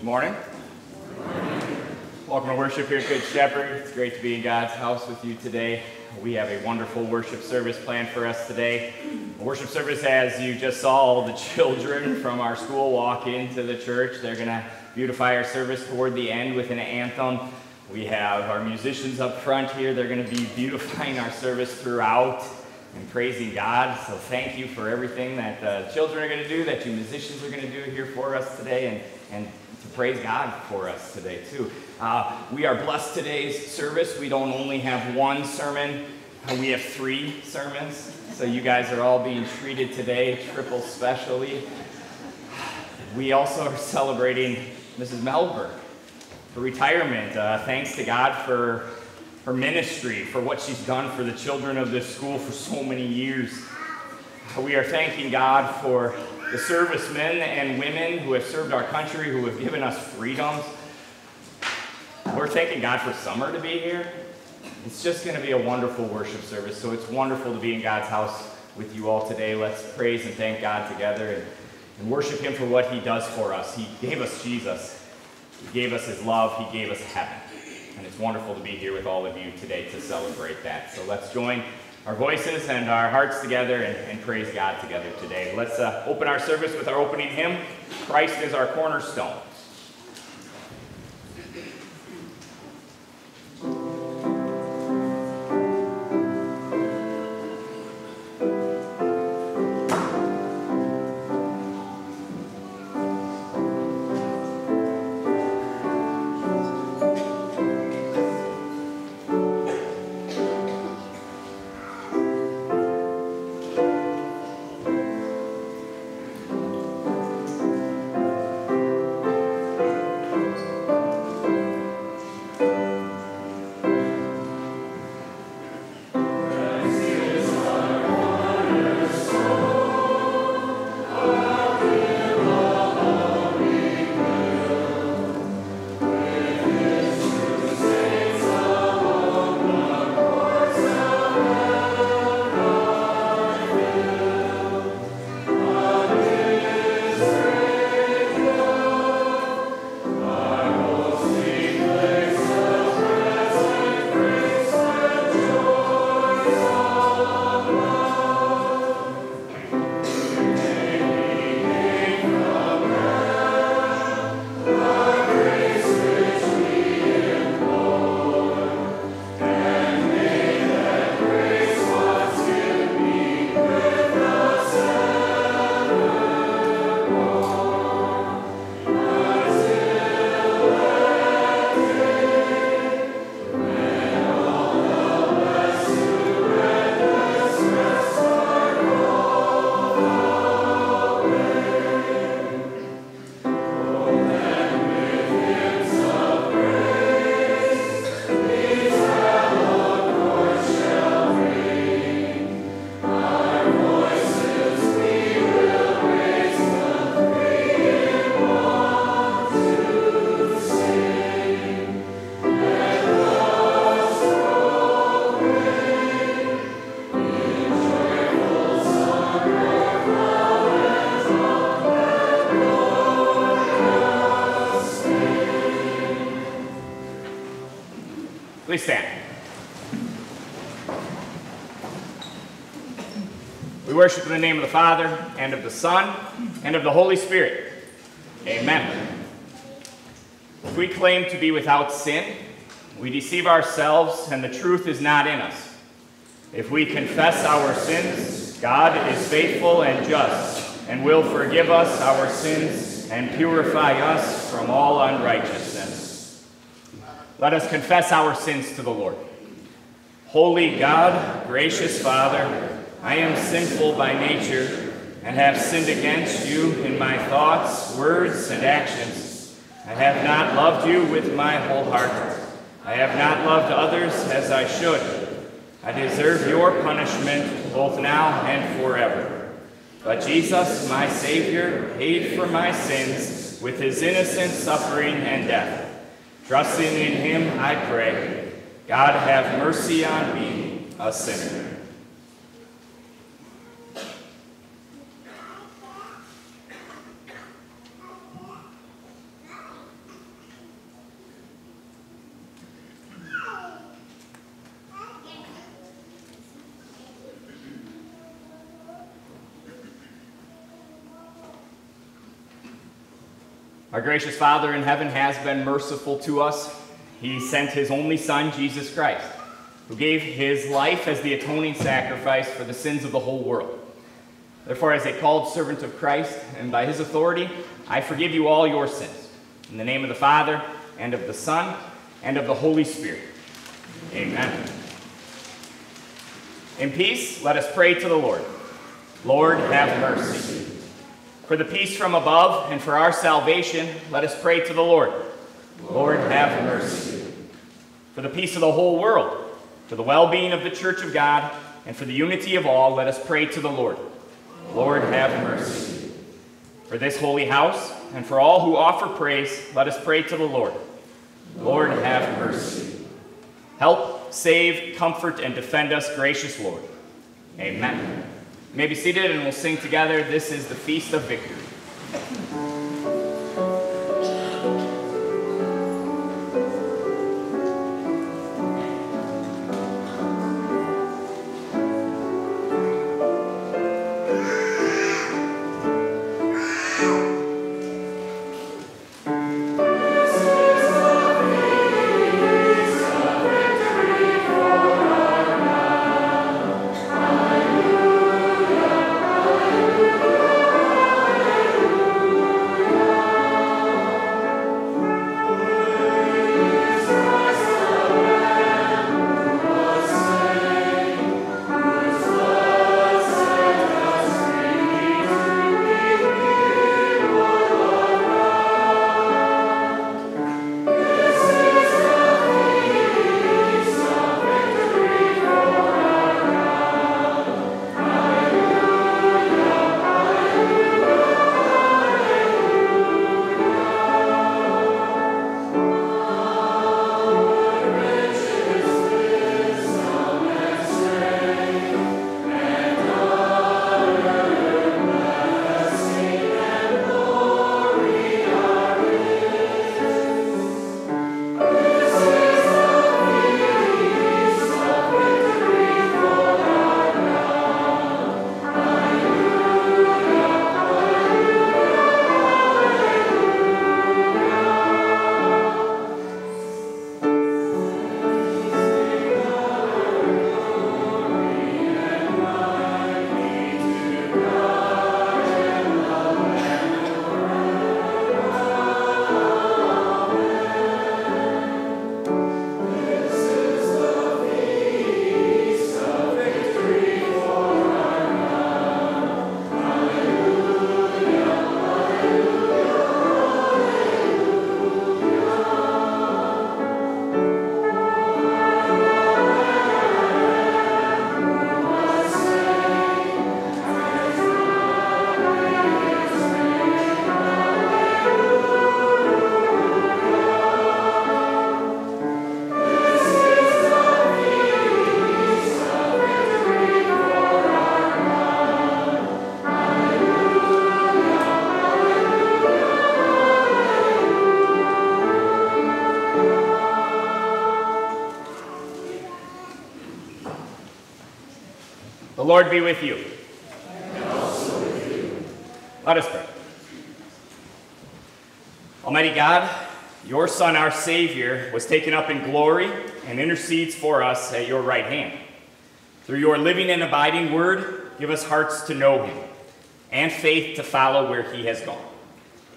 Good morning. Welcome to worship here at Good Shepherd. It's great to be in God's house with you today. We have a wonderful worship service planned for us today. The worship service, as you just saw, all the children from our school walk into the church. They're going to beautify our service toward the end with an anthem. We have our musicians up front here. They're going to be beautifying our service throughout and praising God. So thank you for everything that the children are going to do, that you musicians are going to do here for us today, and, and praise God for us today, too. Uh, we are blessed today's service. We don't only have one sermon, uh, we have three sermons. So you guys are all being treated today, triple specially. We also are celebrating Mrs. Melberg for retirement. Uh, thanks to God for her ministry, for what she's done for the children of this school for so many years. We are thanking God for the servicemen and women who have served our country, who have given us freedoms. We're thanking God for summer to be here. It's just going to be a wonderful worship service, so it's wonderful to be in God's house with you all today. Let's praise and thank God together and, and worship Him for what He does for us. He gave us Jesus, He gave us His love, He gave us heaven. And it's wonderful to be here with all of you today to celebrate that. So let's join our voices and our hearts together and, and praise God together today. Let's uh, open our service with our opening hymn Christ is our cornerstone. Worship in the name of the Father, and of the Son, and of the Holy Spirit. Amen. If we claim to be without sin, we deceive ourselves, and the truth is not in us. If we confess our sins, God is faithful and just, and will forgive us our sins and purify us from all unrighteousness. Let us confess our sins to the Lord. Holy God, gracious Father, I am sinful by nature and have sinned against you in my thoughts, words, and actions. I have not loved you with my whole heart. I have not loved others as I should. I deserve your punishment both now and forever. But Jesus, my Savior, paid for my sins with his innocent suffering and death. Trusting in him, I pray, God have mercy on me, a sinner. Our gracious Father in heaven has been merciful to us. He sent his only Son, Jesus Christ, who gave his life as the atoning sacrifice for the sins of the whole world. Therefore, as a called servant of Christ, and by his authority, I forgive you all your sins. In the name of the Father, and of the Son, and of the Holy Spirit. Amen. In peace, let us pray to the Lord. Lord, have mercy. For the peace from above and for our salvation, let us pray to the Lord. Lord, have mercy. For the peace of the whole world, for the well being of the church of God, and for the unity of all, let us pray to the Lord. Lord, have mercy. For this holy house, and for all who offer praise, let us pray to the Lord. Lord, have mercy. Help, save, comfort, and defend us, gracious Lord. Amen. May be seated and we'll sing together. This is the Feast of Victory. Lord be with you. with you. Let us pray. Almighty God, your Son, our Savior, was taken up in glory and intercedes for us at your right hand. Through your living and abiding word, give us hearts to know him and faith to follow where he has gone,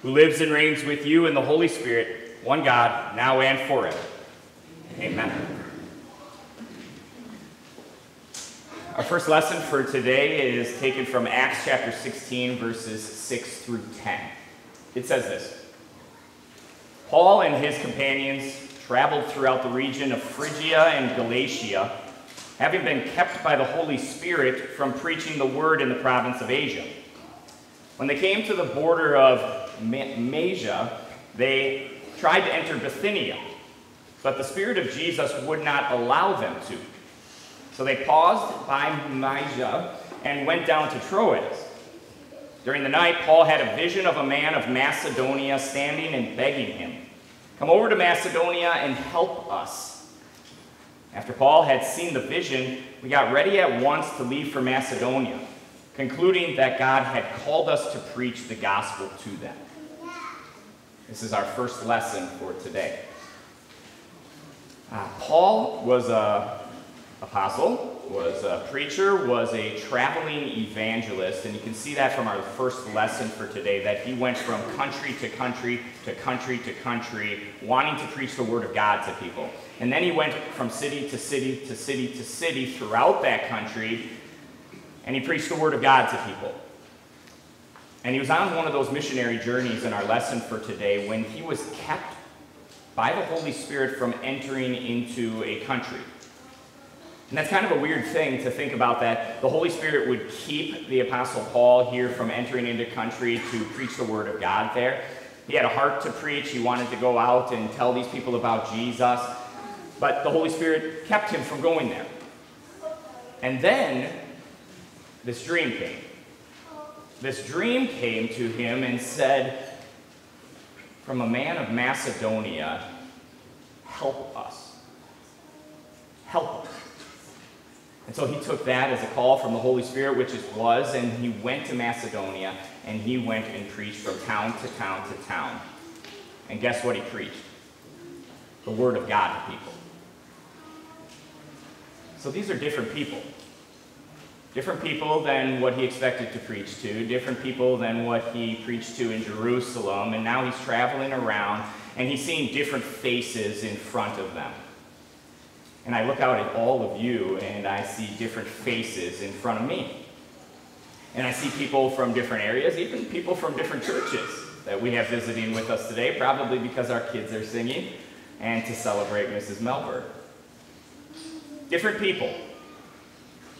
who lives and reigns with you in the Holy Spirit, one God, now and forever. Amen. Our first lesson for today is taken from Acts chapter 16, verses 6 through 10. It says this Paul and his companions traveled throughout the region of Phrygia and Galatia, having been kept by the Holy Spirit from preaching the word in the province of Asia. When they came to the border of Mysia, they tried to enter Bithynia, but the Spirit of Jesus would not allow them to. So they paused by Mysia and went down to Troas. During the night, Paul had a vision of a man of Macedonia standing and begging him, Come over to Macedonia and help us. After Paul had seen the vision, we got ready at once to leave for Macedonia, concluding that God had called us to preach the gospel to them. This is our first lesson for today. Uh, Paul was a apostle, was a preacher, was a traveling evangelist, and you can see that from our first lesson for today that he went from country to country to country to country, wanting to preach the word of God to people. And then he went from city to city to city to city throughout that country, and he preached the word of God to people. And he was on one of those missionary journeys in our lesson for today when he was kept by the Holy Spirit from entering into a country. And that's kind of a weird thing to think about that the Holy Spirit would keep the Apostle Paul here from entering into country to preach the Word of God there. He had a heart to preach, he wanted to go out and tell these people about Jesus, but the Holy Spirit kept him from going there. And then this dream came. This dream came to him and said, From a man of Macedonia, help us. Help us. And so he took that as a call from the Holy Spirit, which it was, and he went to Macedonia, and he went and preached from town to town to town. And guess what he preached? The Word of God to people. So these are different people. Different people than what he expected to preach to, different people than what he preached to in Jerusalem, and now he's traveling around and he's seeing different faces in front of them. And I look out at all of you and I see different faces in front of me. And I see people from different areas, even people from different churches that we have visiting with us today, probably because our kids are singing and to celebrate Mrs. Melberg. Different people.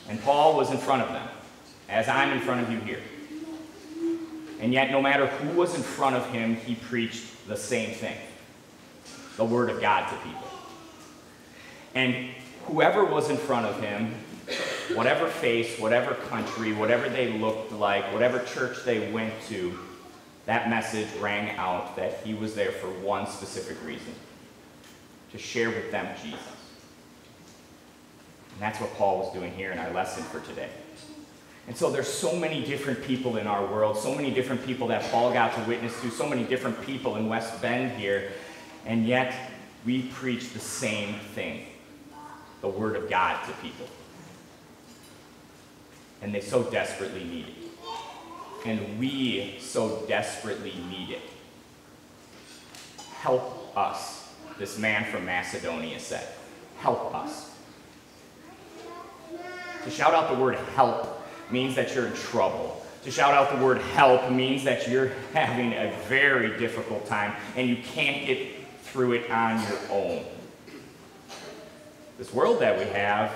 And Paul was in front of them, as I'm in front of you here. And yet, no matter who was in front of him, he preached the same thing the Word of God to people. And whoever was in front of him, whatever face, whatever country, whatever they looked like, whatever church they went to, that message rang out that he was there for one specific reason to share with them Jesus. And that's what Paul was doing here in our lesson for today. And so there's so many different people in our world, so many different people that Paul got to witness to, so many different people in West Bend here, and yet we preach the same thing the Word of God to people. And they so desperately need it. And we so desperately need it. Help us, this man from Macedonia said. Help us. To shout out the word help means that you're in trouble. To shout out the word help means that you're having a very difficult time and you can't get through it on your own. This world that we have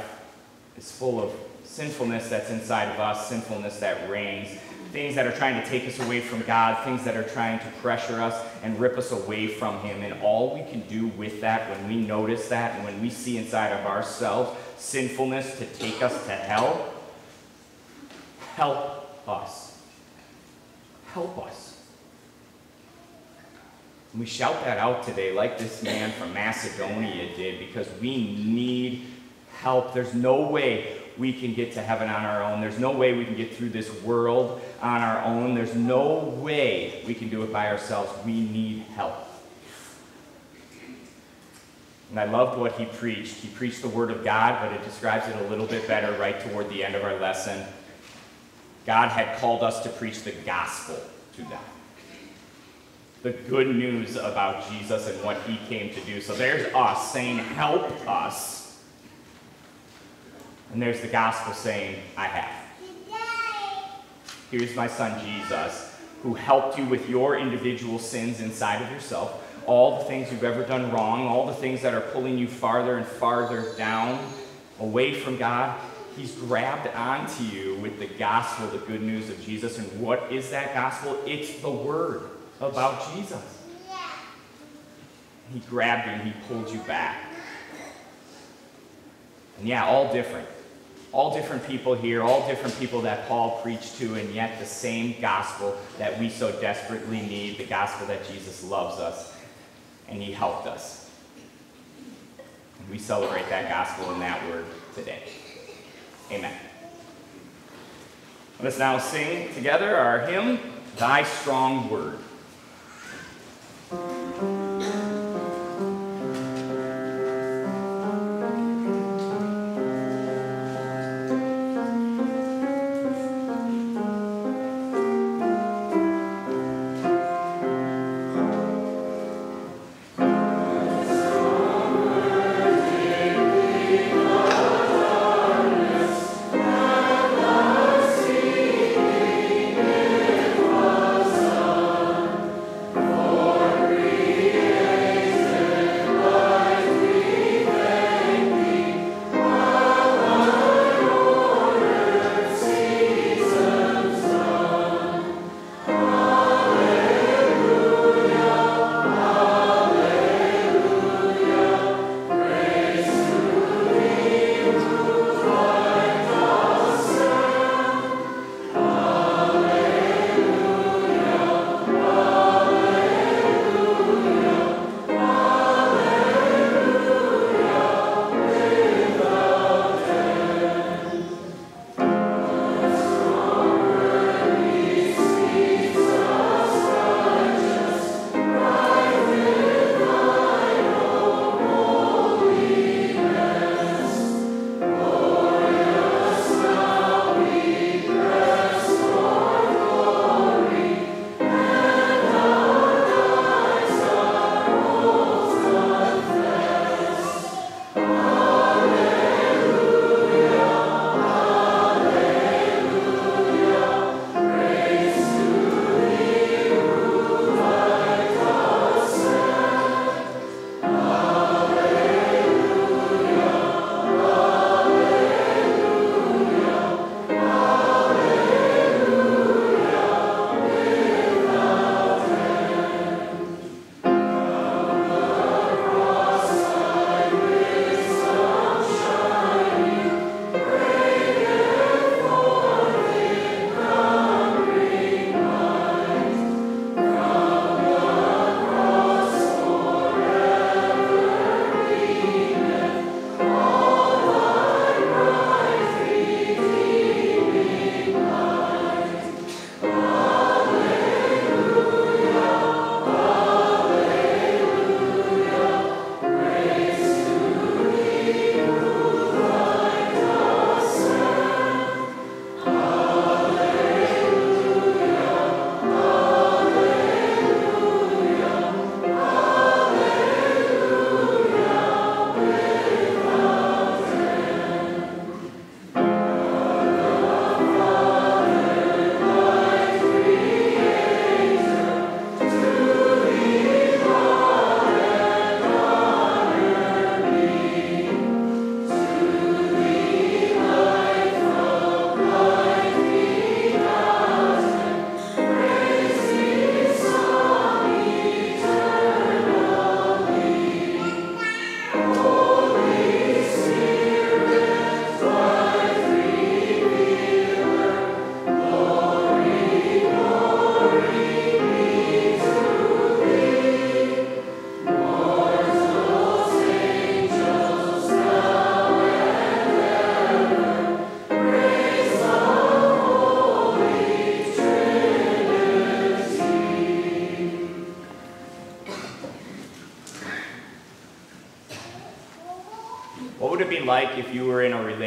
is full of sinfulness that's inside of us, sinfulness that reigns, things that are trying to take us away from God, things that are trying to pressure us and rip us away from Him. And all we can do with that when we notice that and when we see inside of ourselves sinfulness to take us to hell, help us. Help us. And we shout that out today, like this man from Macedonia did, because we need help. There's no way we can get to heaven on our own. There's no way we can get through this world on our own. There's no way we can do it by ourselves. We need help. And I loved what he preached. He preached the Word of God, but it describes it a little bit better right toward the end of our lesson. God had called us to preach the gospel to them. The good news about Jesus and what he came to do. So there's us saying, Help us. And there's the gospel saying, I have. Here's my son Jesus, who helped you with your individual sins inside of yourself all the things you've ever done wrong, all the things that are pulling you farther and farther down, away from God, He's grabbed onto you with the gospel, the good news of Jesus. And what is that gospel? It's the word about Jesus. He grabbed you and He pulled you back. And yeah, all different. All different people here, all different people that Paul preached to, and yet the same gospel that we so desperately need the gospel that Jesus loves us and He helped us. And we celebrate that gospel and that word today. Amen. Let us now sing together our hymn, Thy Strong Word. Thank you.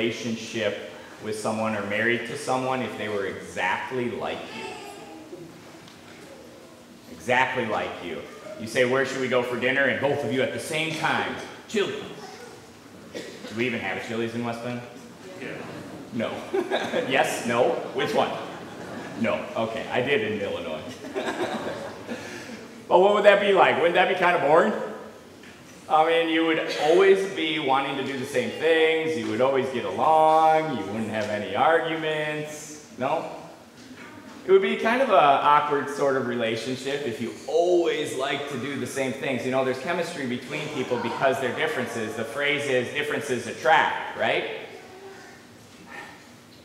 Relationship with someone or married to someone if they were exactly like you? Exactly like you. You say, Where should we go for dinner? And both of you at the same time, Chili's. Do we even have a Chili's in West Bend? Yeah. No. yes? No? Which one? No. Okay, I did in Illinois. but what would that be like? Wouldn't that be kind of boring? I mean, you would always be wanting to do the same things. You would always get along. You wouldn't have any arguments. No? It would be kind of an awkward sort of relationship if you always like to do the same things. You know, there's chemistry between people because they're differences. The phrase is differences attract, right?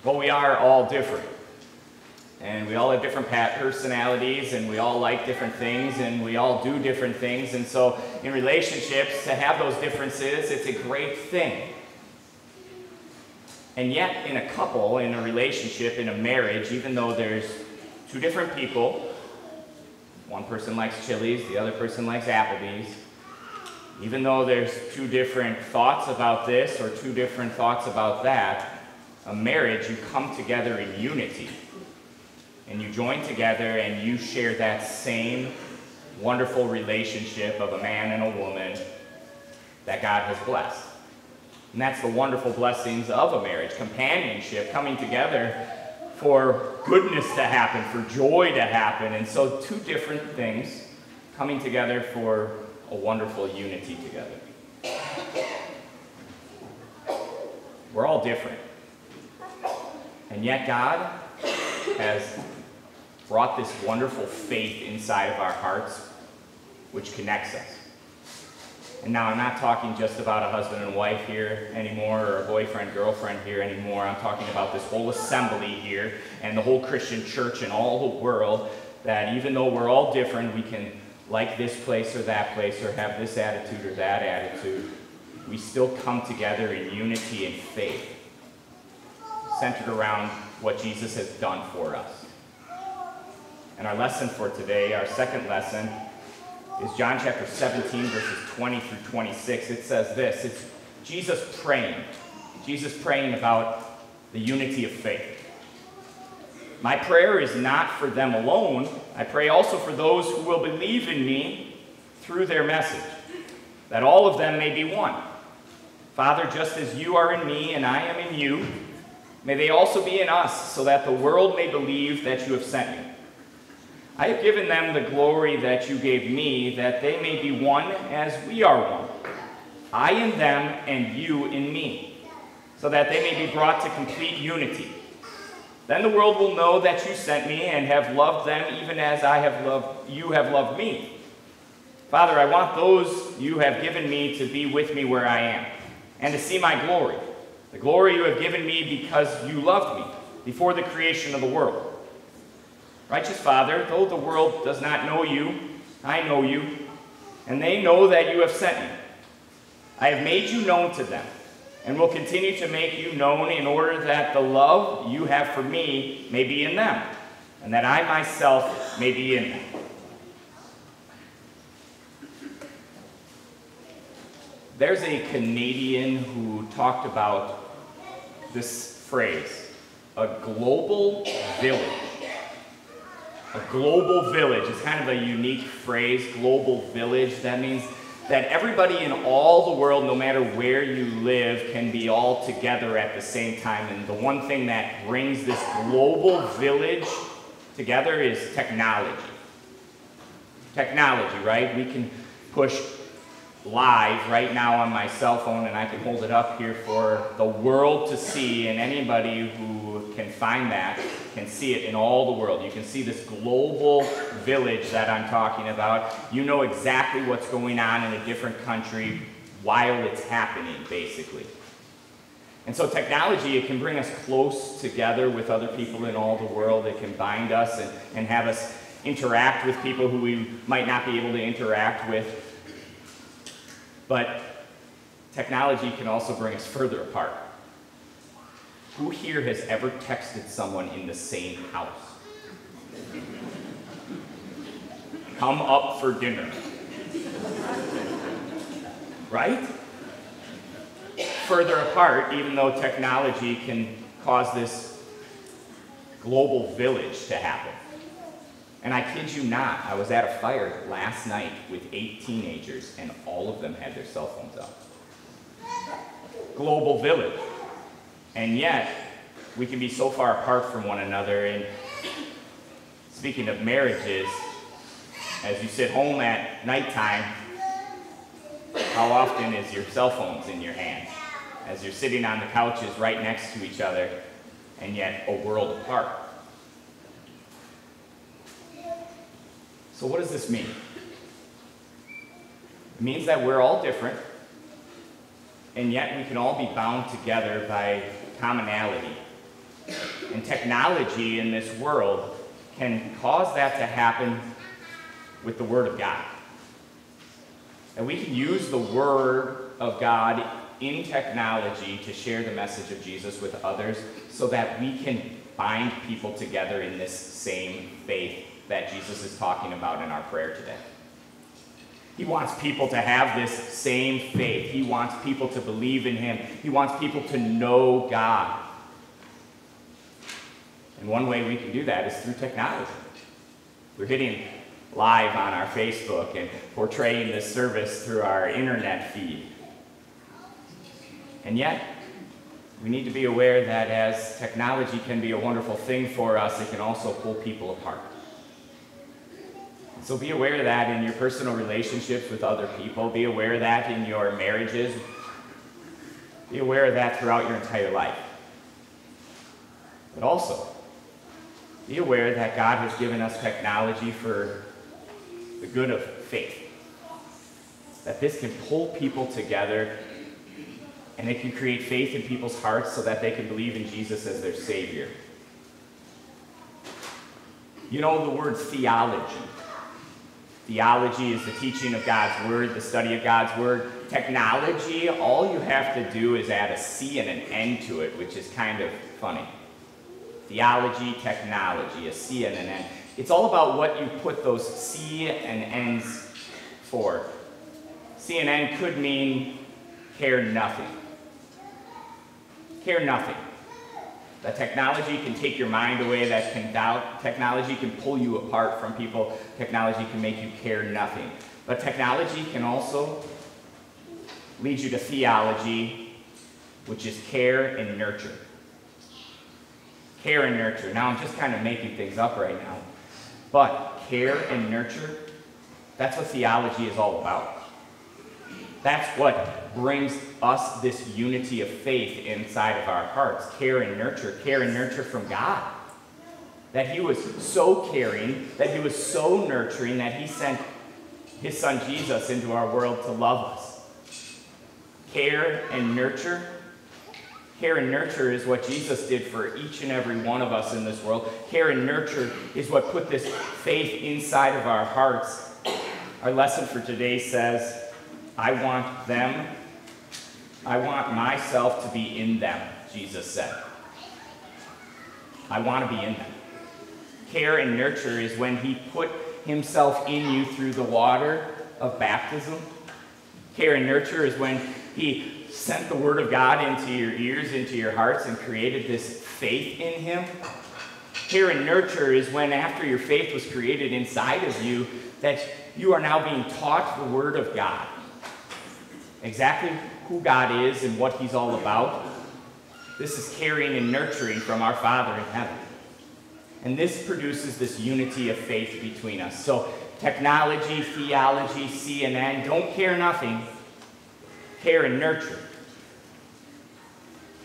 Well, we are all different. And we all have different personalities, and we all like different things, and we all do different things. And so, in relationships, to have those differences, it's a great thing. And yet, in a couple, in a relationship, in a marriage, even though there's two different people, one person likes Chili's, the other person likes Applebee's, even though there's two different thoughts about this or two different thoughts about that, a marriage, you come together in unity and you join together and you share that same wonderful relationship of a man and a woman that God has blessed. And that's the wonderful blessings of a marriage companionship, coming together for goodness to happen, for joy to happen. And so, two different things coming together for a wonderful unity together. We're all different. And yet, God has brought this wonderful faith inside of our hearts, which connects us. And now I'm not talking just about a husband and wife here anymore, or a boyfriend, girlfriend here anymore. I'm talking about this whole assembly here and the whole Christian church and all the world. That even though we're all different, we can like this place or that place, or have this attitude or that attitude. We still come together in unity and faith, centered around what Jesus has done for us. And our lesson for today, our second lesson, is John chapter 17, verses 20 through 26. It says this it's Jesus praying. Jesus praying about the unity of faith. My prayer is not for them alone. I pray also for those who will believe in me through their message, that all of them may be one. Father, just as you are in me and I am in you, may they also be in us, so that the world may believe that you have sent me. I have given them the glory that you gave me, that they may be one as we are one. I in them and you in me, so that they may be brought to complete unity. Then the world will know that you sent me and have loved them even as I have loved you have loved me. Father, I want those you have given me to be with me where I am, and to see my glory, the glory you have given me because you loved me before the creation of the world. Righteous Father, though the world does not know you, I know you, and they know that you have sent me. I have made you known to them, and will continue to make you known in order that the love you have for me may be in them, and that I myself may be in them. There's a Canadian who talked about this phrase, a global village. A global village is kind of a unique phrase, global village. That means that everybody in all the world, no matter where you live, can be all together at the same time. And the one thing that brings this global village together is technology. Technology, right? We can push live right now on my cell phone and I can hold it up here for the world to see and anybody who can find that can see it in all the world. You can see this global village that I'm talking about. You know exactly what's going on in a different country while it's happening, basically. And so technology, it can bring us close together with other people in all the world. It can bind us and, and have us interact with people who we might not be able to interact with but technology can also bring us further apart. Who here has ever texted someone in the same house? Come up for dinner. Right? further apart, even though technology can cause this global village to happen. And I kid you not, I was at a fire last night with eight teenagers, and all of them had their cell phones out. Global village. And yet, we can be so far apart from one another. And speaking of marriages, as you sit home at nighttime, how often is your cell phones in your hand? As you're sitting on the couches right next to each other, and yet a world apart. So, what does this mean? It means that we're all different, and yet we can all be bound together by commonality. And technology in this world can cause that to happen with the Word of God. And we can use the Word of God in technology to share the message of Jesus with others so that we can bind people together in this same faith that Jesus is talking about in our prayer today. He wants people to have this same faith. He wants people to believe in Him. He wants people to know God. And one way we can do that is through technology. We're hitting live on our Facebook and portraying this service through our internet feed. And yet, we need to be aware that as technology can be a wonderful thing for us, it can also pull people apart. So be aware of that in your personal relationships with other people. Be aware of that in your marriages. Be aware of that throughout your entire life. But also, be aware that God has given us technology for the good of faith. That this can pull people together and it can create faith in people's hearts so that they can believe in Jesus as their Savior. You know the word theology. Theology is the teaching of God's Word, the study of God's Word. Technology, all you have to do is add a C and an N to it, which is kind of funny. Theology, technology, a C and an N. It's all about what you put those C and N's for. C and N could mean care nothing. Care nothing. That technology can take your mind away, that can doubt. Technology can pull you apart from people. Technology can make you care nothing. But technology can also lead you to theology, which is care and nurture. Care and nurture. Now I'm just kind of making things up right now. But care and nurture, that's what theology is all about. That's what brings us this unity of faith inside of our hearts care and nurture, care and nurture from God. That He was so caring, that He was so nurturing, that He sent His Son Jesus into our world to love us. Care and nurture. Care and nurture is what Jesus did for each and every one of us in this world. Care and nurture is what put this faith inside of our hearts. Our lesson for today says, I want them, I want myself to be in them, Jesus said. I want to be in them. Care and nurture is when he put himself in you through the water of baptism. Care and nurture is when he sent the word of God into your ears, into your hearts, and created this faith in him. Care and nurture is when, after your faith was created inside of you, that you are now being taught the word of God exactly who God is and what He's all about. This is caring and nurturing from our Father in heaven. And this produces this unity of faith between us. So, technology, theology, CNN, don't care nothing. Care and nurture.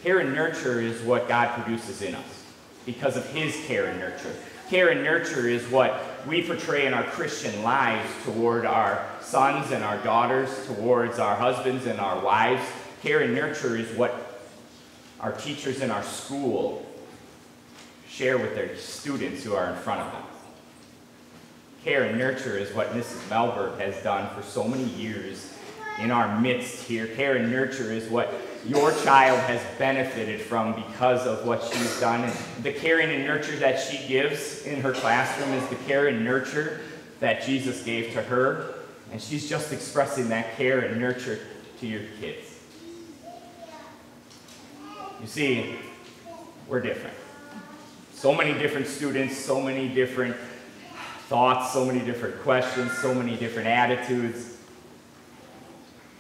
Care and nurture is what God produces in us because of His care and nurture. Care and nurture is what we portray in our Christian lives toward our sons and our daughters, towards our husbands and our wives. Care and nurture is what our teachers in our school share with their students who are in front of them. Care and nurture is what Mrs. Melberg has done for so many years in our midst here. Care and nurture is what your child has benefited from because of what she's done. And the caring and nurture that she gives in her classroom is the care and nurture that Jesus gave to her. And she's just expressing that care and nurture to your kids. You see, we're different. So many different students, so many different thoughts, so many different questions, so many different attitudes.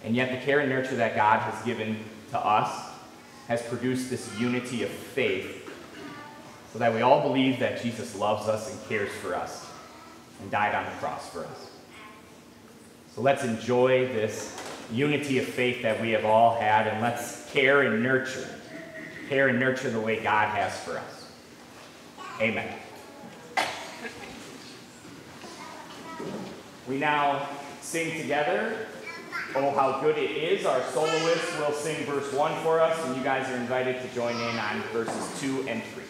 And yet, the care and nurture that God has given to us has produced this unity of faith so that we all believe that Jesus loves us and cares for us and died on the cross for us. So let's enjoy this unity of faith that we have all had and let's care and nurture. Care and nurture the way God has for us. Amen. We now sing together, Oh How Good It Is. Our soloist will sing verse 1 for us, and you guys are invited to join in on verses 2 and 3.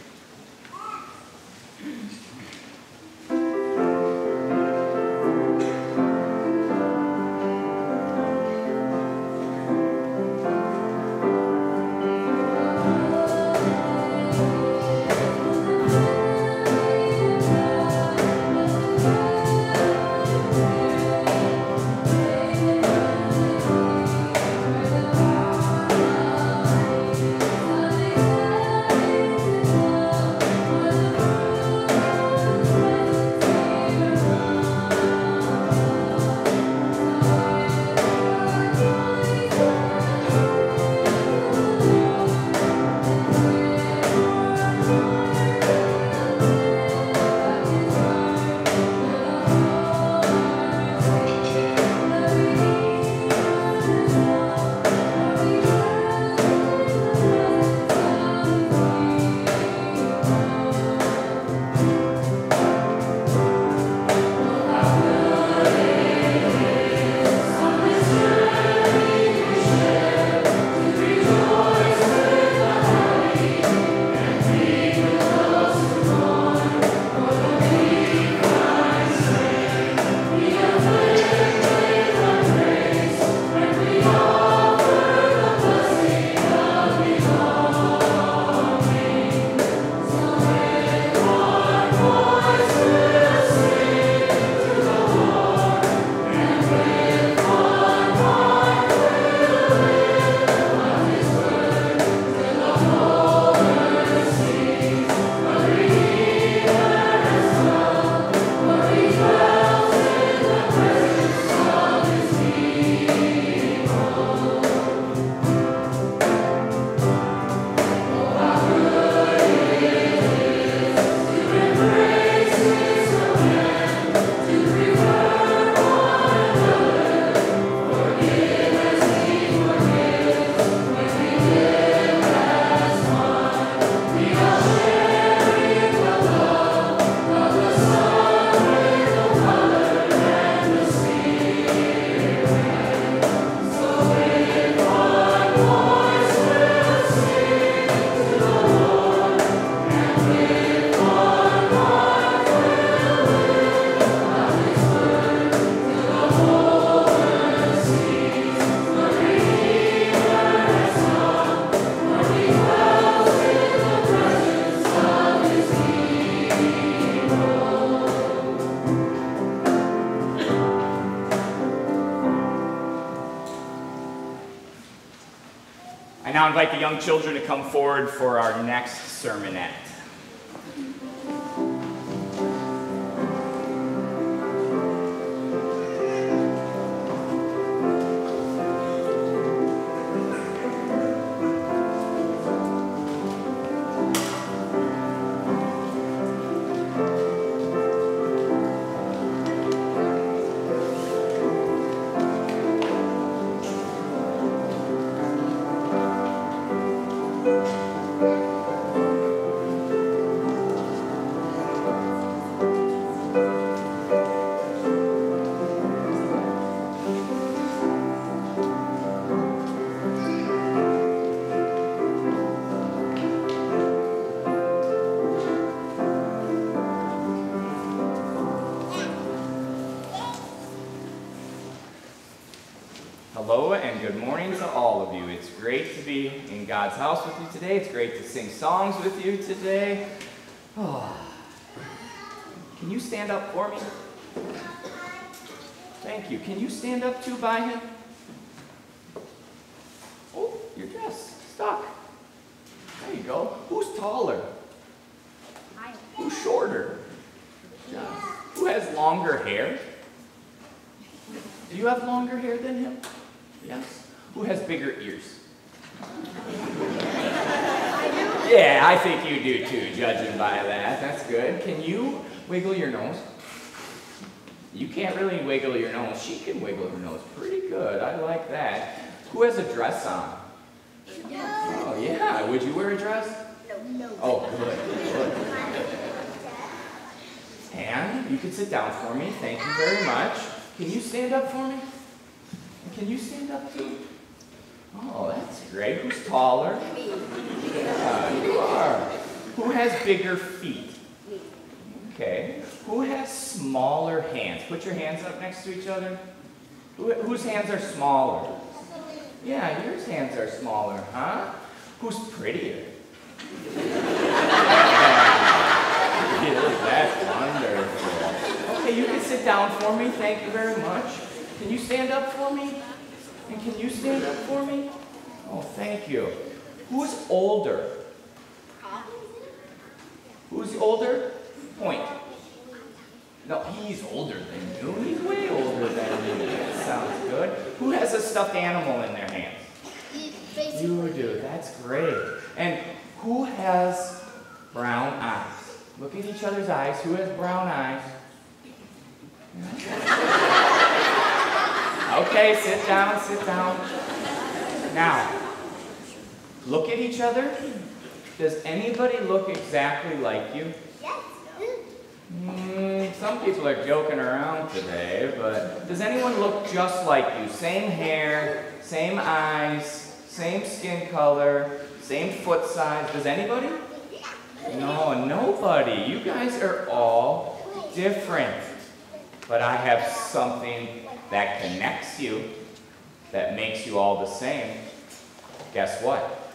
Invite the young children to come forward for our next sermonette. Stand up for me? Thank you. Can you stand up too by him? Oh, your dress stuck. go. Who's taller? Who's shorter? Who has longer hair? Do you have longer hair than him? Yes. Who has bigger ears? Yeah, I think you do too, judging by that. That's good. Can you wiggle your nose? You can't really wiggle your nose. She can wiggle her nose pretty good. I like that. Who has a dress on? Oh, yeah. Would you wear a dress? No. no. Oh, good. good. And you can sit down for me. Thank you very much. Can you stand up for me? Can you stand up too? Oh, that's great. Who's taller? Me. Yeah, you are. Who has bigger feet? Me. Okay. Who has smaller hands? Put your hands up next to each other. Who, whose hands are smaller? Yeah, yours hands are smaller, huh? Who's prettier? That's wonderful. Okay, you can sit down for me. Thank you very much. Can you stand up for me? And can you stand up for me? Oh, thank you. Who's older? Who's older? Point. No, he's older than you. He's way older than you. That sounds good. Who has a stuffed animal in their hands? You do. That's great. And who has brown eyes? Look at each other's eyes. Who has brown eyes? Okay, sit down, sit down. Now, look at each other. Does anybody look exactly like you? Mm, some people are joking around today, but does anyone look just like you? Same hair, same eyes, same skin color, same foot size. Does anybody? No, nobody. You guys are all different. But I have something that connects you, that makes you all the same. Guess what?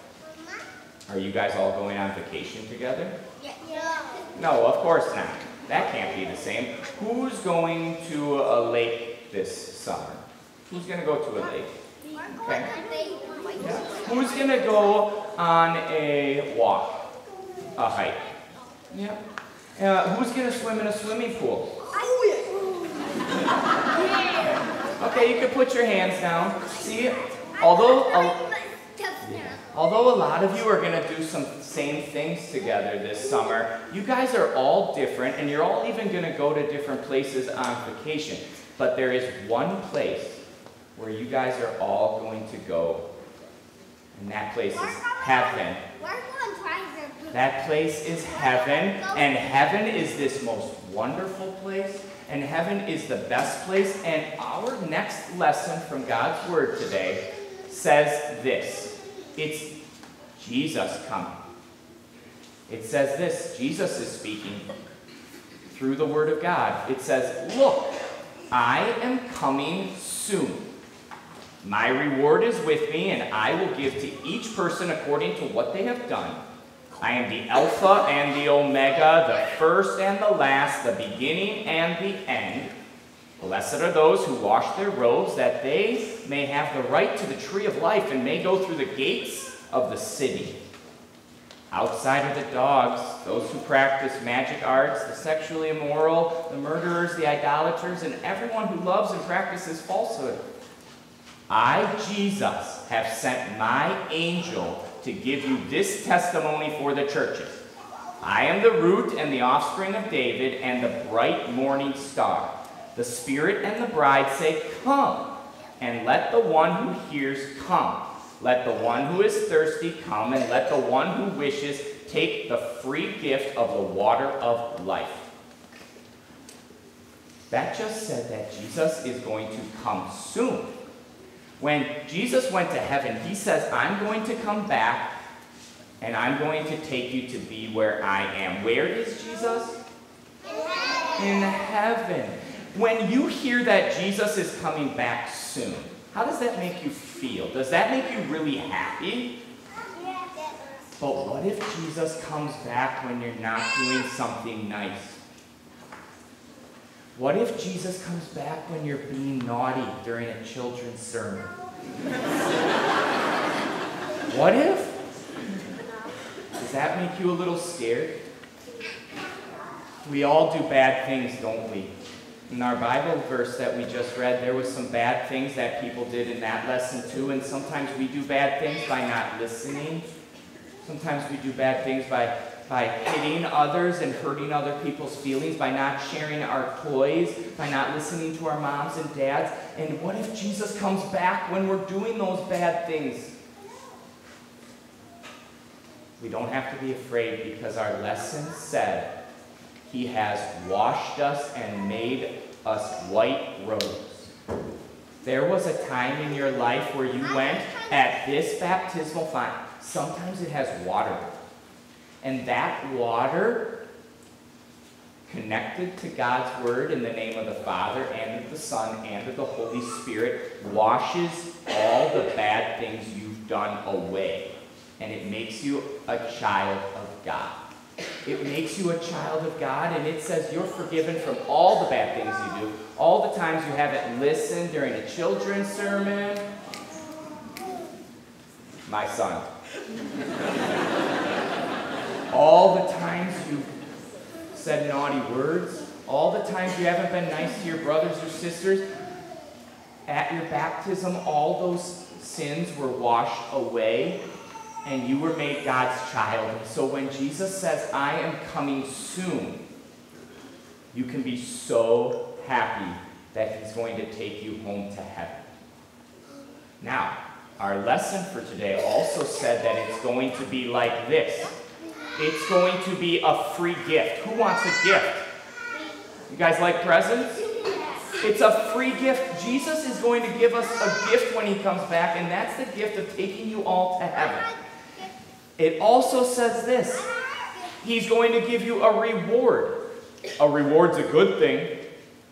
Are you guys all going on vacation together? No, of course not. That can't be the same. Who's going to a lake this summer? Who's going to go to a lake? Okay. Yeah. Who's going to go on a walk? A hike? Yeah. Uh, who's going to swim in a swimming pool? Okay, you can put your hands down. See, although a, although a lot of you are going to do some same things together this summer, you guys are all different, and you're all even going to go to different places on vacation. But there is one place where you guys are all going to go, and that place is heaven. That place is heaven, and heaven is this most wonderful place, and heaven is the best place. And our next lesson from God's Word today says this it's Jesus coming. It says this Jesus is speaking through the Word of God. It says, Look, I am coming soon. My reward is with me, and I will give to each person according to what they have done. I am the Alpha and the Omega, the first and the last, the beginning and the end. Blessed are those who wash their robes, that they may have the right to the tree of life and may go through the gates of the city. Outside are the dogs, those who practice magic arts, the sexually immoral, the murderers, the idolaters, and everyone who loves and practices falsehood. I, Jesus, have sent my angel to give you this testimony for the churches. I am the root and the offspring of David and the bright morning star. The Spirit and the bride say, Come. And let the one who hears come. Let the one who is thirsty come, and let the one who wishes take the free gift of the water of life. That just said that Jesus is going to come soon. When Jesus went to heaven, he says, I'm going to come back and I'm going to take you to be where I am. Where is Jesus? In heaven. When you hear that Jesus is coming back soon, how does that make you feel? Does that make you really happy? But what if Jesus comes back when you're not doing something nice? What if Jesus comes back when you're being naughty during a children's sermon? what if? Does that make you a little scared? We all do bad things, don't we? In our Bible verse that we just read, there was some bad things that people did in that lesson too, and sometimes we do bad things by not listening. Sometimes we do bad things by, by hitting others and hurting other people's feelings, by not sharing our toys, by not listening to our moms and dads. And what if Jesus comes back when we're doing those bad things? We don't have to be afraid because our lesson said he has washed us and made us white robes. There was a time in your life where you went at this baptismal font. Sometimes it has water. And that water, connected to God's Word in the name of the Father and of the Son and of the Holy Spirit, washes all the bad things you've done away. And it makes you a child of God. It makes you a child of God, and it says you're forgiven from all the bad things you do, all the times you haven't listened during a children's sermon. My son. All the times you've said naughty words, all the times you haven't been nice to your brothers or sisters. At your baptism, all those sins were washed away and you were made God's child. So when Jesus says, I am coming soon, you can be so happy that he's going to take you home to heaven. Now, our lesson for today also said that it's going to be like this. It's going to be a free gift. Who wants a gift? You guys like presents? It's a free gift. Jesus is going to give us a gift when he comes back, and that's the gift of taking you all to heaven. It also says this He's going to give you a reward. A reward's a good thing.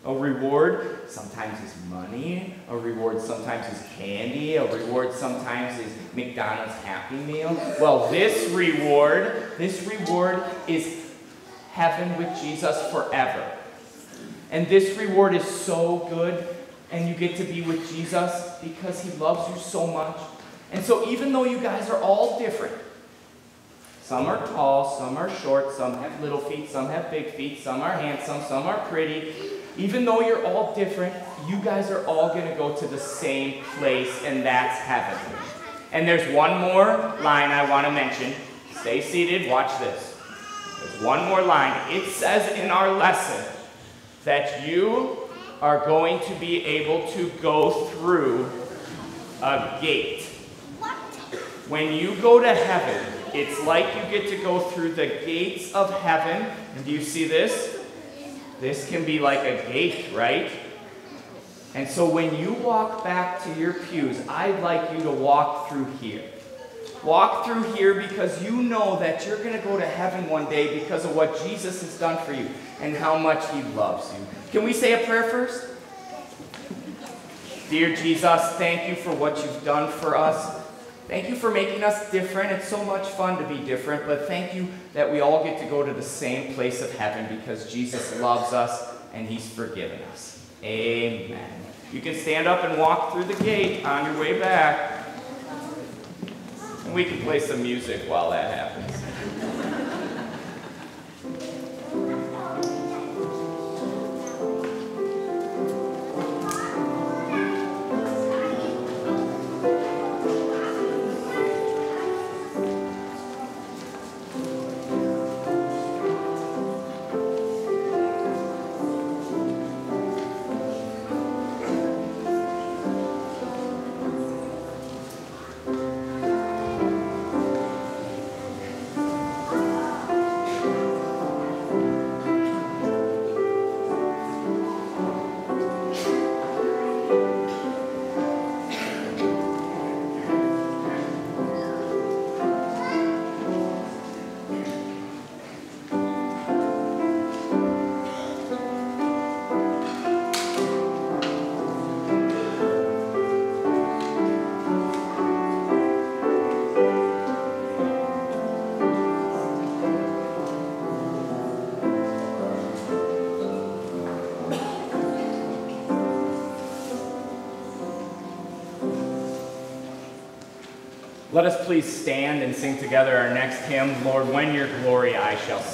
A reward sometimes is money. A reward sometimes is candy. A reward sometimes is McDonald's Happy Meal. Well, this reward, this reward is heaven with Jesus forever. And this reward is so good, and you get to be with Jesus because he loves you so much. And so, even though you guys are all different, some are tall, some are short, some have little feet, some have big feet, some are handsome, some are pretty. Even though you're all different, you guys are all going to go to the same place, and that's heaven. And there's one more line I want to mention. Stay seated, watch this. There's one more line. It says in our lesson that you are going to be able to go through a gate. When you go to heaven, it's like you get to go through the gates of heaven. And do you see this? This can be like a gate, right? And so when you walk back to your pews, I'd like you to walk through here. Walk through here because you know that you're going to go to heaven one day because of what Jesus has done for you and how much he loves you. Can we say a prayer first? Dear Jesus, thank you for what you've done for us. Thank you for making us different. It's so much fun to be different, but thank you that we all get to go to the same place of heaven because Jesus loves us and he's forgiven us. Amen. You can stand up and walk through the gate on your way back. And we can play some music while that happens. Please stand and sing together our next hymn, Lord, When Your Glory I Shall See.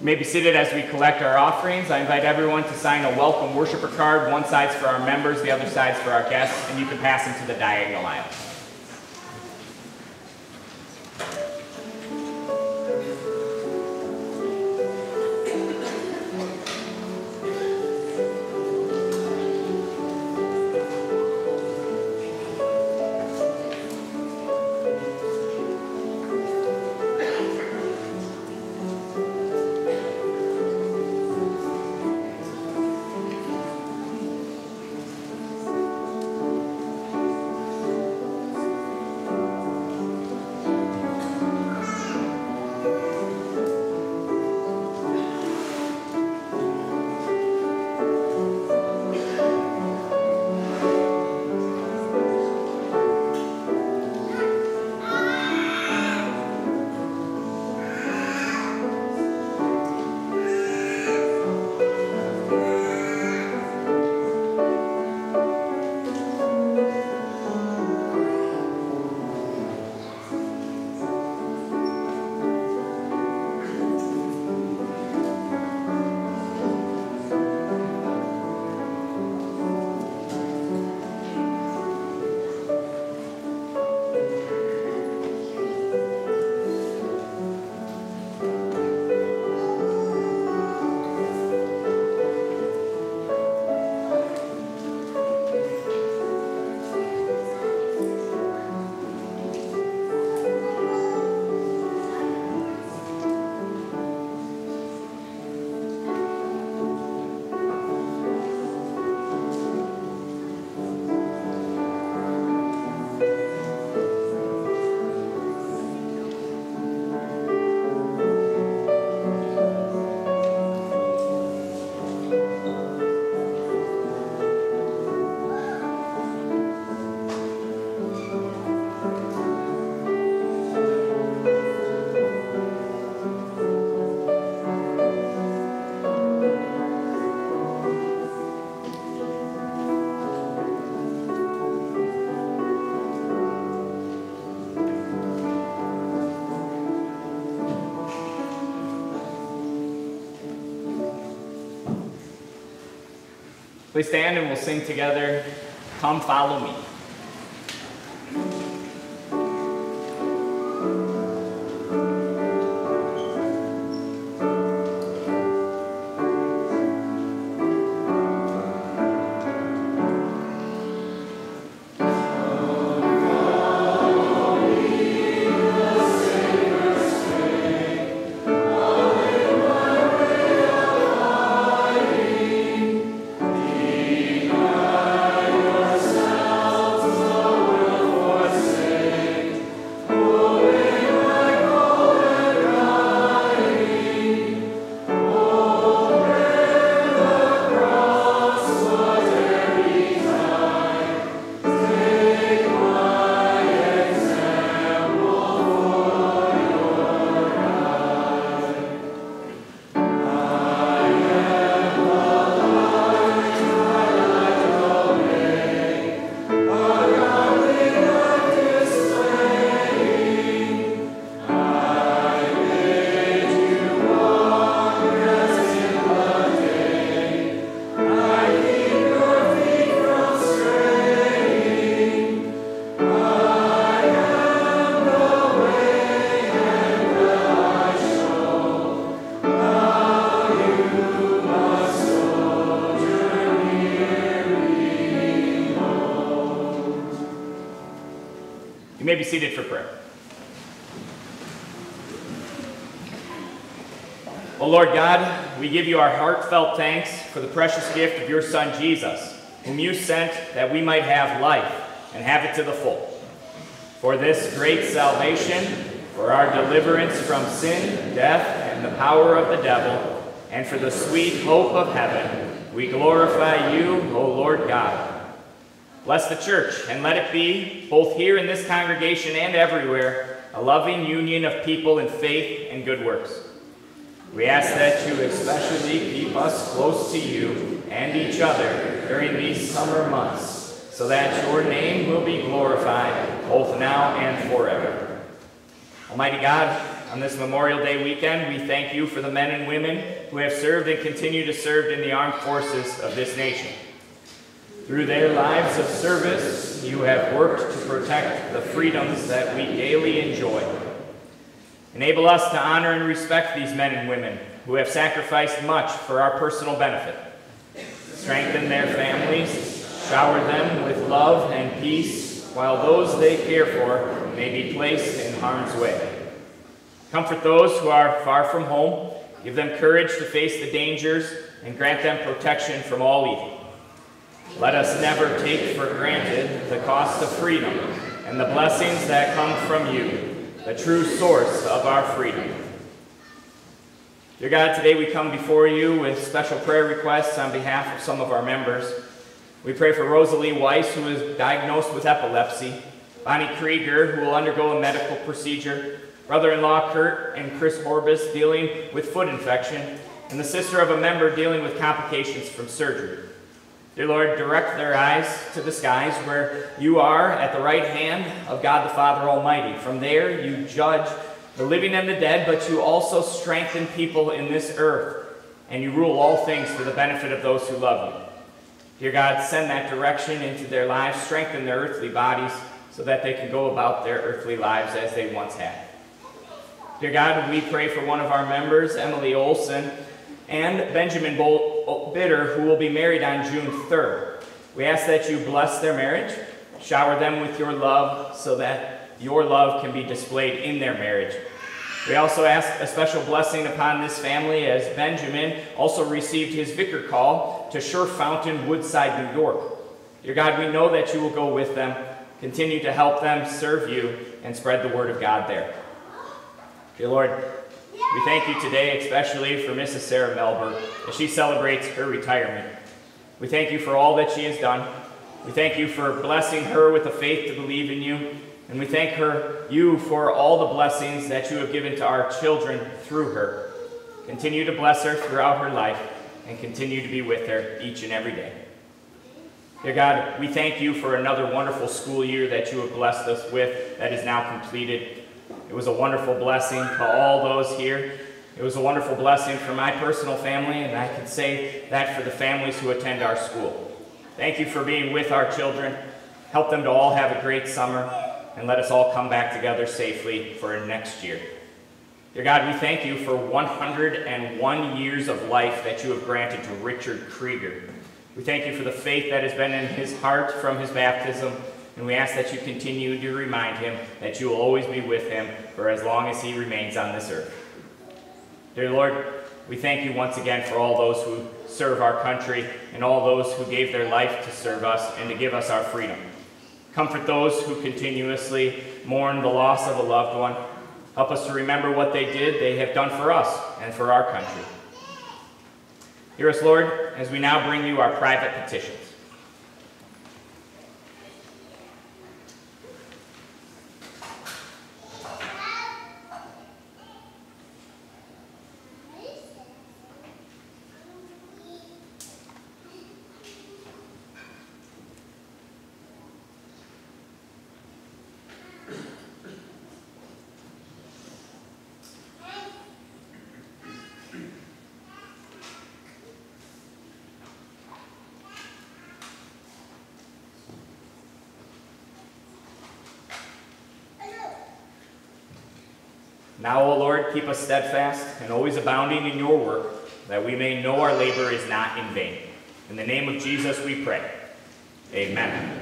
You may be seated as we collect our offerings. I invite everyone to sign a welcome worshiper card. One side's for our members, the other side's for our guests, and you can pass them to the diagonal aisle. Please stand and we'll sing together, Come Follow Me. Oh, Lord God, we give you our heartfelt thanks for the precious gift of your Son Jesus, whom you sent that we might have life and have it to the full. For this great salvation, for our deliverance from sin, death, and the power of the devil, and for the sweet hope of heaven, we glorify you, O Lord God. Bless the church, and let it be, both here in this congregation and everywhere, a loving union of people in faith and good works. We ask that you especially keep us close to you and each other during these summer months, so that your name will be glorified both now and forever. Almighty God, on this Memorial Day weekend, we thank you for the men and women who have served and continue to serve in the armed forces of this nation. Through their lives of service, you have worked to protect the freedoms that we daily enjoy. Enable us to honor and respect these men and women who have sacrificed much for our personal benefit. Strengthen their families, shower them with love and peace, while those they care for may be placed in harm's way. Comfort those who are far from home, give them courage to face the dangers, and grant them protection from all evil. Let us never take for granted the cost of freedom and the blessings that come from you the true source of our freedom. Dear God, today we come before you with special prayer requests on behalf of some of our members. We pray for Rosalie Weiss, who is diagnosed with epilepsy, Bonnie Krieger, who will undergo a medical procedure, brother-in-law Kurt and Chris Horbis dealing with foot infection, and the sister of a member dealing with complications from surgery. Dear Lord, direct their eyes to the skies where you are at the right hand of God the Father Almighty. From there, you judge the living and the dead, but you also strengthen people in this earth, and you rule all things for the benefit of those who love you. Dear God, send that direction into their lives, strengthen their earthly bodies so that they can go about their earthly lives as they once had. Dear God, we pray for one of our members, Emily Olson, and Benjamin Bitter, who will be married on June 3rd. We ask that you bless their marriage, shower them with your love so that your love can be displayed in their marriage. We also ask a special blessing upon this family as Benjamin also received his vicar call to Sure Foundation, Woodside, New York. Dear God, we know that you will go with them, continue to help them serve you, and spread the word of God there. Dear Lord, we thank you today especially for Mrs. Sarah Melberg as she celebrates her retirement. We thank you for all that she has done. We thank you for blessing her with the faith to believe in you. And we thank her, you for all the blessings that you have given to our children through her. Continue to bless her throughout her life and continue to be with her each and every day. Dear God, we thank you for another wonderful school year that you have blessed us with that is now completed. It was a wonderful blessing to all those here. It was a wonderful blessing for my personal family, and I can say that for the families who attend our school. Thank you for being with our children. Help them to all have a great summer, and let us all come back together safely for next year. Dear God, we thank you for 101 years of life that you have granted to Richard Krieger. We thank you for the faith that has been in his heart from his baptism, and we ask that you continue to remind him that you will always be with him for as long as he remains on this earth. Dear Lord, we thank you once again for all those who serve our country and all those who gave their life to serve us and to give us our freedom. Comfort those who continuously mourn the loss of a loved one. Help us to remember what they did, they have done for us and for our country. Hear us, Lord, as we now bring you our private petitions. Now, O Keep us steadfast and always abounding in your work, that we may know our labor is not in vain. In the name of Jesus we pray. Amen.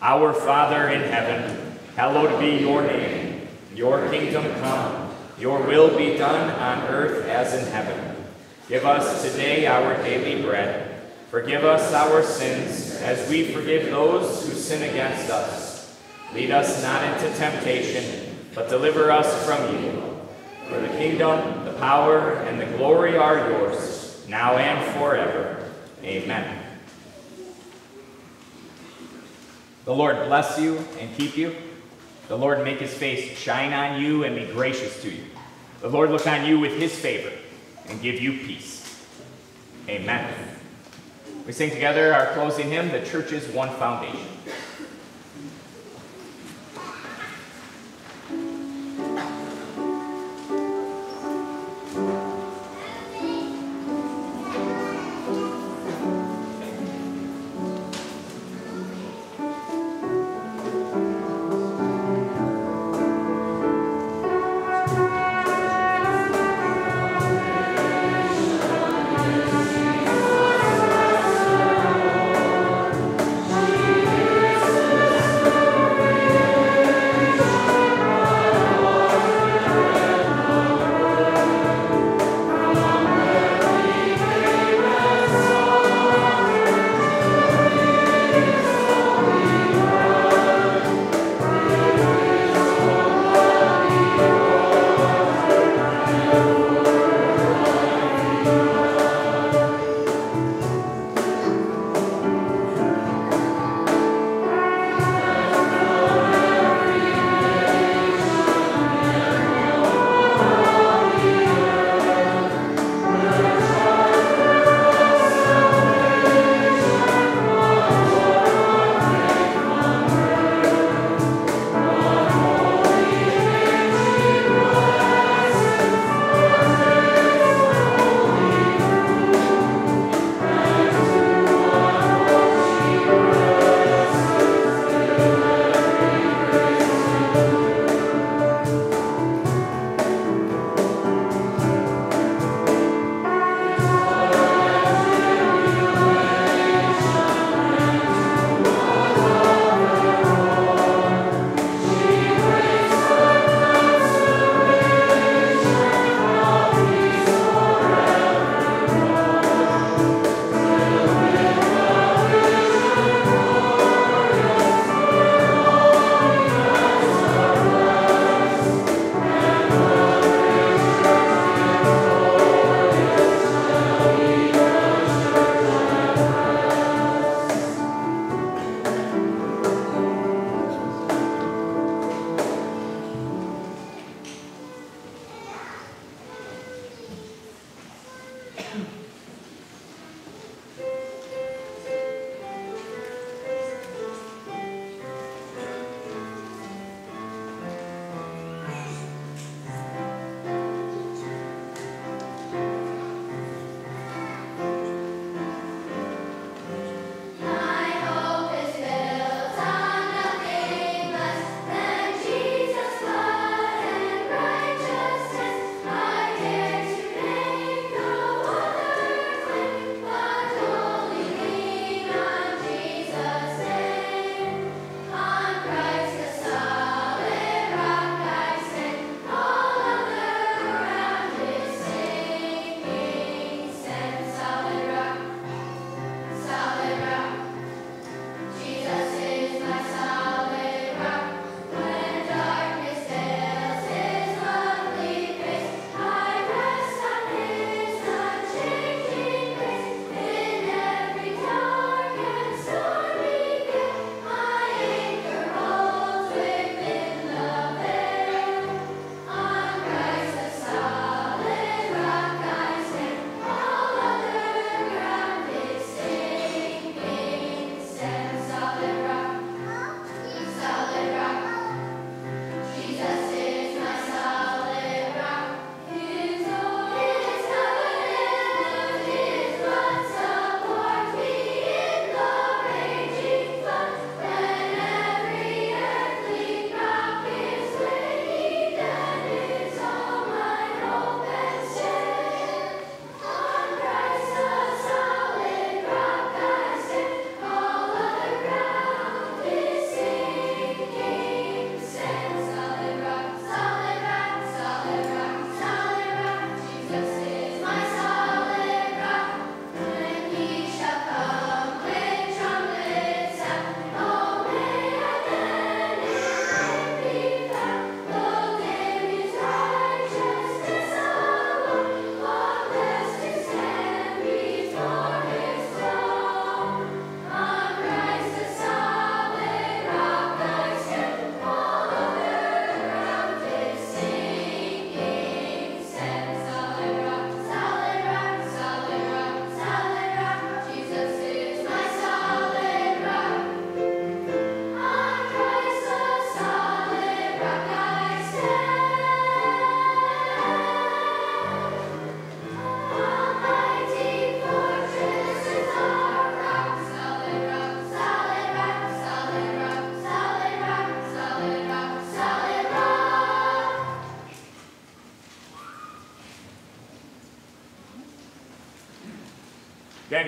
Our Father in heaven, hallowed be your name. Your kingdom come, your will be done on earth as in heaven. Give us today our daily bread. Forgive us our sins, as we forgive those who sin against us. Lead us not into temptation but deliver us from evil. For the kingdom, the power, and the glory are yours, now and forever. Amen. The Lord bless you and keep you. The Lord make his face shine on you and be gracious to you. The Lord look on you with his favor and give you peace. Amen. We sing together our closing hymn, The Church's One Foundation.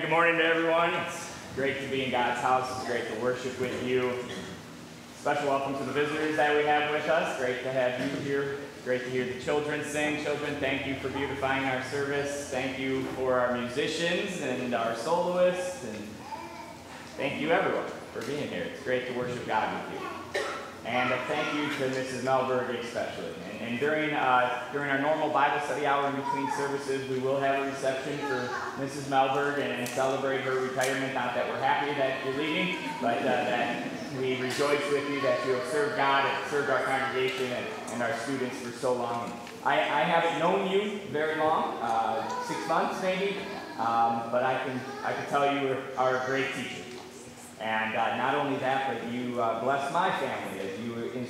Good morning to everyone. It's great to be in God's house. It's great to worship with you. Special welcome to the visitors that we have with us. Great to have you here. Great to hear the children sing. Children, thank you for beautifying our service. Thank you for our musicians and our soloists. And thank you, everyone, for being here. It's great to worship God with you. And a thank you to Mrs. Melberg especially. And, during, uh, during our normal Bible study hour in between services, we will have a reception for Mrs. Melberg and, celebrate her retirement. Not that we're happy that you're leaving, but uh, that we rejoice with you that you have served God and served our congregation and, and our students for so long. I, I haven't known you very long, uh, six months maybe, um, but I can, I can tell you are a great teacher. And uh, not only that, but you uh, blessed my family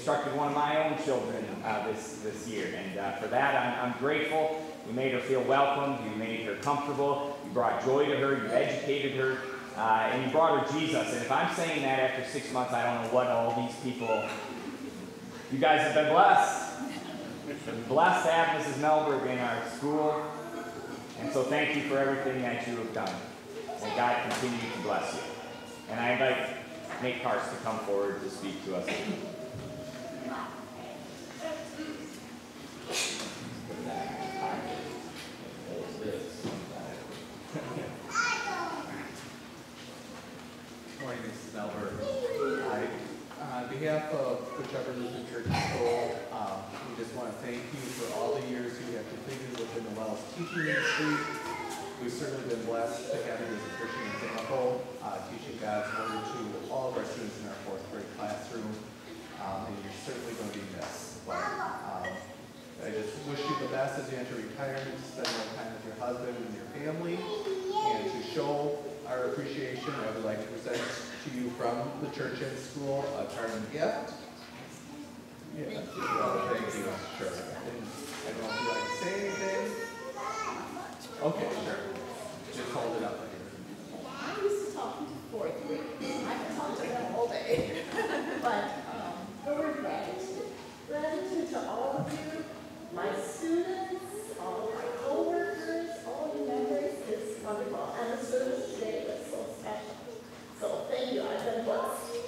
instructed one of my own children uh, this, this year. And uh, for that, I'm, I'm grateful. You made her feel welcomed. You made her comfortable. You brought joy to her. You educated her. Uh, and you brought her Jesus. And if I'm saying that after six months, I don't know what all these people. You guys have been blessed. Blessed to have Mrs. Melberg in our school. And so thank you for everything that you have done. And God continue to bless you. And I invite Nate Karst to come forward to speak to us. Morning, Mrs. Melberg. I, on behalf of the Shepherd Lutheran Church School, um, we just want to thank you for all the years you have completed within the WELS teaching ministry. We've certainly been blessed to have you as a Christian example, uh, teaching God's word to all of our students in our fourth grade classroom. Um, and you're certainly going to be missed. Um, I just wish you the best as you enter retirement, to spend more time with your husband and your family, and to show our appreciation, I would like to present to you from the church and school a card gift. Yeah, well, thank you, sure. I don't know if you like to say anything. Okay, sure. Just hold it up. I used to talk to fourth grade. I can talk to them all day. but um, over gratitude. Gratitude to all of you my students, all of my coworkers, all of you members. It's wonderful. And the service today was so special. So thank you. I've been blessed.